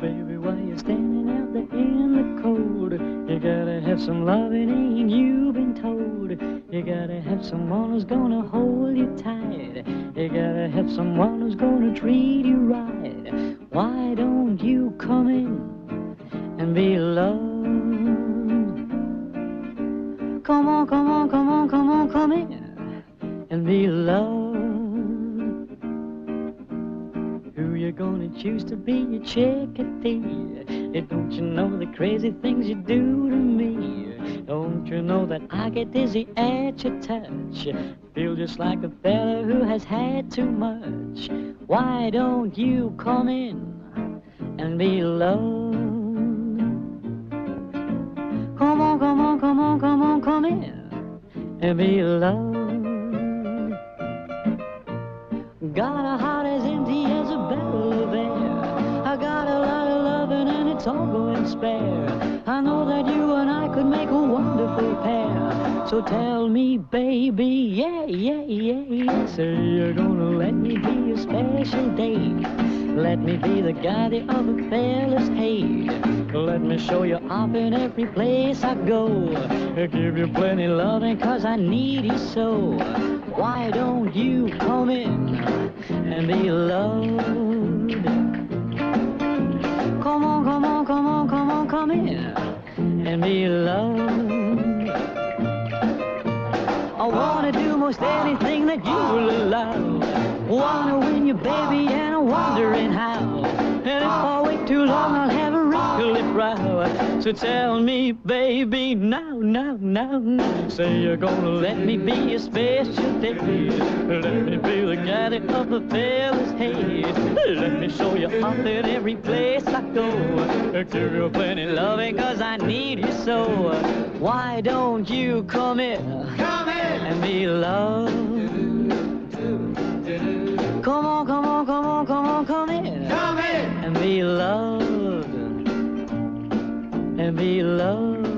Baby, why you standing out there in the cold? You gotta have some loving ain't you been told? You gotta have someone who's gonna hold you tight. You gotta have someone who's gonna treat you right. Why don't you come in and be loved? Come on, come on, come on, come on, come in and be loved. Gonna choose to be a chickadee? Hey, don't you know the crazy things you do to me? Don't you know that I get dizzy at your touch? Feel just like a fella who has had too much. Why don't you come in and be loved? Come on, come on, come on, come on, come in and be loved. Got a heart as it's all going spare. I know that you and I could make a wonderful pair. So tell me, baby, yeah, yeah, yeah, yeah. Say you're gonna let me be your special date. Let me be the guy the other fellas hate. Let me show you off in every place I go. I Give you plenty loving cause I need you so. Why don't you come in and be loved? And be loved. I wanna do most anything that you will allow. Wanna win you, baby, and I'm wondering how. And if I wait too long, I'll have a wrinkly brow. So tell me, baby, now, now, now, now. Say you're gonna let me be a special day. Let me be the guy that other fellas hate. Let me show you off in every place Give you plenty loving, cause I need you so. Uh, why don't you come in? Come in! and be loved. Come on, come on, come on, come on, come in Come in! and be loved and be loved.